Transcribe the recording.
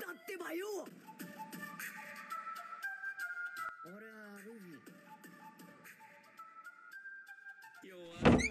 だってばよ。俺はルフィ。弱い。